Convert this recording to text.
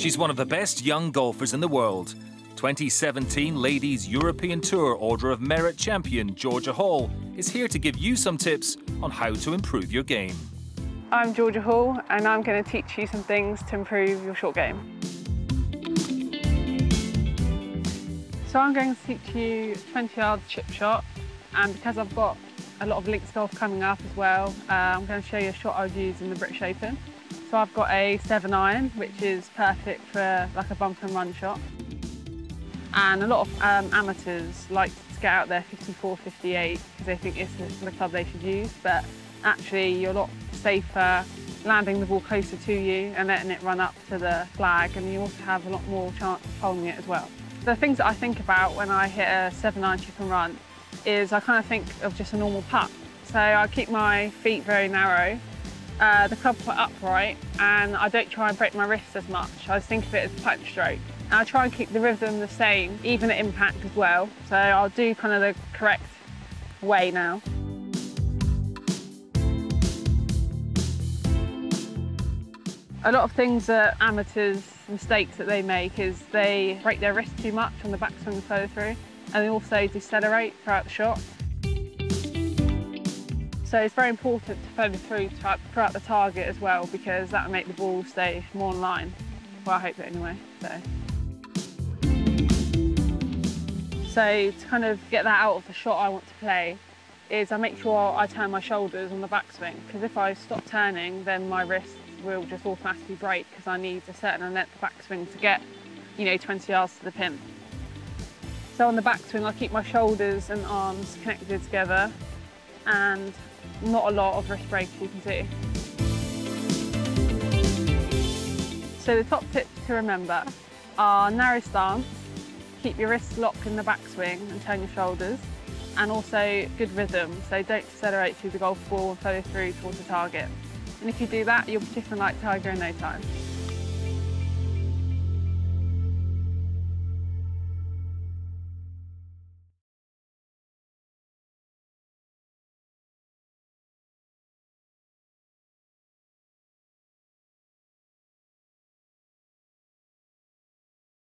She's one of the best young golfers in the world. 2017 Ladies European Tour Order of Merit champion Georgia Hall is here to give you some tips on how to improve your game. I'm Georgia Hall and I'm going to teach you some things to improve your short game. So I'm going to teach you 20 yard chip shot and because I've got a lot of links golf coming up as well, uh, I'm going to show you a shot I would use in the British Open. So I've got a 7 iron which is perfect for like a bump and run shot. And a lot of um, amateurs like to get out there 54, 58 because they think it's the club they should use but actually you're a lot safer landing the ball closer to you and letting it run up to the flag and you also have a lot more chance of holding it as well. The things that I think about when I hit a 7-iron chip and run is I kind of think of just a normal putt. So I keep my feet very narrow, uh, the club quite upright, and I don't try and break my wrists as much. I just think of it as punch stroke. And I try and keep the rhythm the same, even at impact as well. So I'll do kind of the correct way now. A lot of things that amateurs, mistakes that they make is they break their wrist too much on the backswing follow through, and they also decelerate throughout the shot. So it's very important to follow through throughout the target as well because that will make the ball stay more in line. Well, I hope it anyway. So. so to kind of get that out of the shot I want to play is I make sure I turn my shoulders on the backswing because if I stop turning then my wrists will just automatically break because I need a certain length of backswing to get, you know, 20 yards to the pin. So on the backswing, I keep my shoulders and arms connected together and not a lot of wrist break, you can see. So the top tips to remember are narrow stance, keep your wrists locked in the backswing and turn your shoulders, and also good rhythm, so don't decelerate through the golf ball and follow through towards the target. And if you do that, you'll be chipping like Tiger in no time.